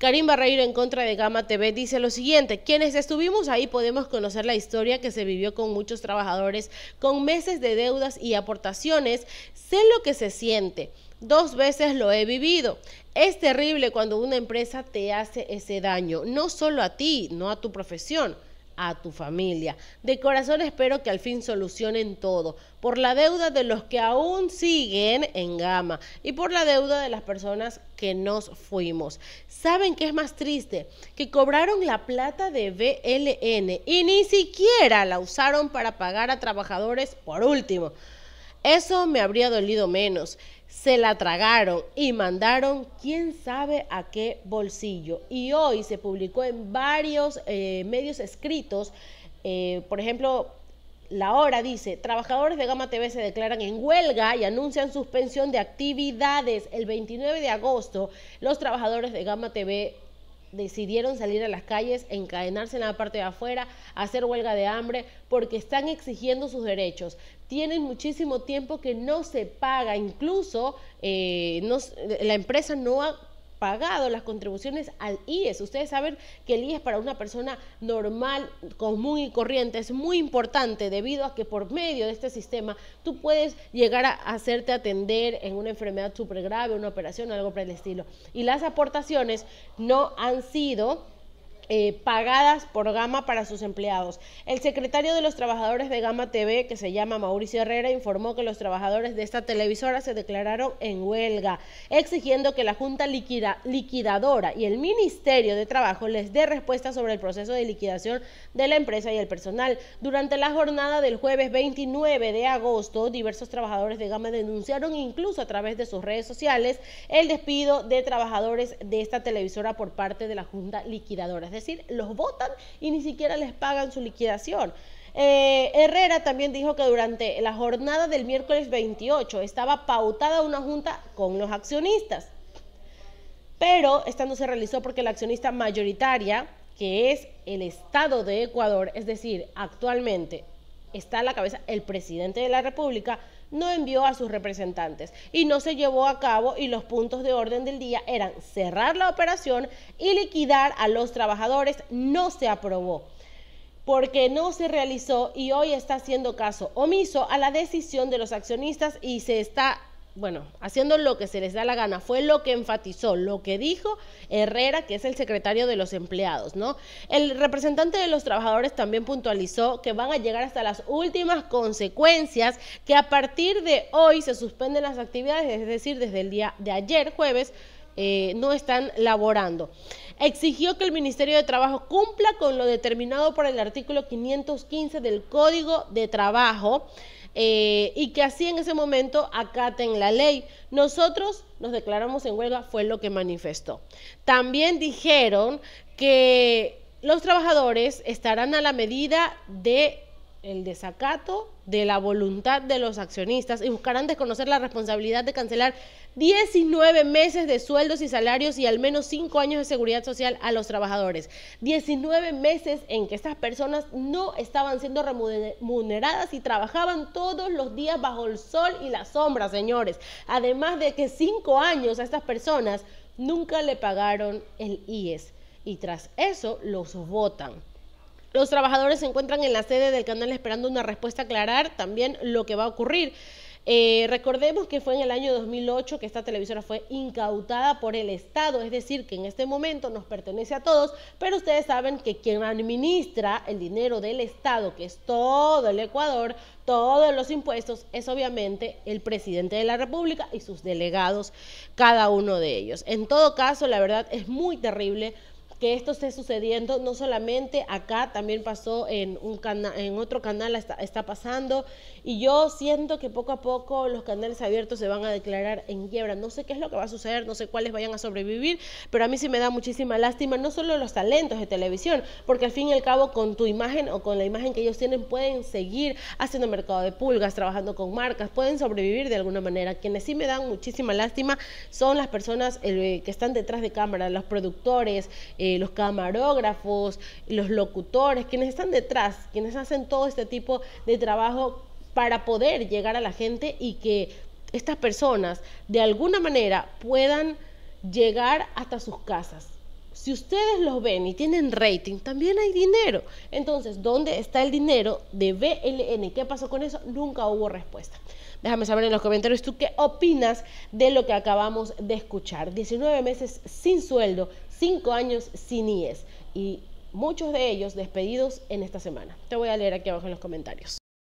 Karim Barreiro en contra de Gama TV dice lo siguiente, quienes estuvimos ahí podemos conocer la historia que se vivió con muchos trabajadores con meses de deudas y aportaciones, sé lo que se siente. Dos veces lo he vivido. Es terrible cuando una empresa te hace ese daño, no solo a ti, no a tu profesión a tu familia. De corazón espero que al fin solucionen todo, por la deuda de los que aún siguen en gama y por la deuda de las personas que nos fuimos. ¿Saben qué es más triste? Que cobraron la plata de BLN y ni siquiera la usaron para pagar a trabajadores por último. Eso me habría dolido menos se la tragaron y mandaron quién sabe a qué bolsillo. Y hoy se publicó en varios eh, medios escritos, eh, por ejemplo, la hora dice, trabajadores de Gama TV se declaran en huelga y anuncian suspensión de actividades. El 29 de agosto, los trabajadores de Gama TV decidieron salir a las calles, encadenarse en la parte de afuera, hacer huelga de hambre, porque están exigiendo sus derechos. Tienen muchísimo tiempo que no se paga, incluso eh, la empresa no ha pagado las contribuciones al IES. Ustedes saben que el IES para una persona normal, común y corriente es muy importante debido a que por medio de este sistema tú puedes llegar a hacerte atender en una enfermedad súper grave, una operación o algo por el estilo. Y las aportaciones no han sido eh, pagadas por Gama para sus empleados. El secretario de los trabajadores de Gama TV, que se llama Mauricio Herrera, informó que los trabajadores de esta televisora se declararon en huelga, exigiendo que la Junta Liquidadora y el Ministerio de Trabajo les dé respuesta sobre el proceso de liquidación de la empresa y el personal. Durante la jornada del jueves 29 de agosto, diversos trabajadores de Gama denunciaron incluso a través de sus redes sociales el despido de trabajadores de esta televisora por parte de la Junta Liquidadora decir, los votan y ni siquiera les pagan su liquidación. Eh, Herrera también dijo que durante la jornada del miércoles 28 estaba pautada una junta con los accionistas, pero esta no se realizó porque la accionista mayoritaria, que es el Estado de Ecuador, es decir, actualmente está a la cabeza el presidente de la República, no envió a sus representantes y no se llevó a cabo y los puntos de orden del día eran cerrar la operación y liquidar a los trabajadores. No se aprobó porque no se realizó y hoy está haciendo caso omiso a la decisión de los accionistas y se está bueno, haciendo lo que se les da la gana, fue lo que enfatizó, lo que dijo Herrera, que es el secretario de los empleados, ¿no? El representante de los trabajadores también puntualizó que van a llegar hasta las últimas consecuencias, que a partir de hoy se suspenden las actividades, es decir, desde el día de ayer, jueves, eh, no están laborando. Exigió que el Ministerio de Trabajo cumpla con lo determinado por el artículo 515 del Código de Trabajo eh, y que así en ese momento acaten la ley. Nosotros nos declaramos en huelga, fue lo que manifestó. También dijeron que los trabajadores estarán a la medida de el desacato de la voluntad de los accionistas y buscarán desconocer la responsabilidad de cancelar 19 meses de sueldos y salarios y al menos 5 años de seguridad social a los trabajadores. 19 meses en que estas personas no estaban siendo remuneradas y trabajaban todos los días bajo el sol y la sombra, señores. Además de que 5 años a estas personas nunca le pagaron el IES y tras eso los votan. Los trabajadores se encuentran en la sede del canal esperando una respuesta aclarar también lo que va a ocurrir. Eh, recordemos que fue en el año 2008 que esta televisora fue incautada por el Estado, es decir, que en este momento nos pertenece a todos, pero ustedes saben que quien administra el dinero del Estado, que es todo el Ecuador, todos los impuestos, es obviamente el presidente de la República y sus delegados, cada uno de ellos. En todo caso, la verdad es muy terrible que esto esté sucediendo, no solamente acá, también pasó en, un en otro canal, está, está, pasando, y yo siento que poco a poco los canales abiertos se van a declarar en quiebra. No sé qué es lo que va a suceder, no sé cuáles vayan a sobrevivir, pero a mí sí me da muchísima lástima, no solo los talentos de televisión, porque al fin y al cabo con tu imagen o con la imagen que ellos tienen pueden seguir haciendo mercado de pulgas, trabajando con marcas, pueden sobrevivir de alguna manera. Quienes sí me dan muchísima lástima son las personas eh, que están detrás de cámara, los productores, eh, eh, los camarógrafos, los locutores, quienes están detrás, quienes hacen todo este tipo de trabajo para poder llegar a la gente y que estas personas de alguna manera puedan llegar hasta sus casas. Si ustedes los ven y tienen rating, también hay dinero. Entonces, ¿dónde está el dinero de BLN? ¿Qué pasó con eso? Nunca hubo respuesta. Déjame saber en los comentarios tú qué opinas de lo que acabamos de escuchar. 19 meses sin sueldo, 5 años sin IES y muchos de ellos despedidos en esta semana. Te voy a leer aquí abajo en los comentarios.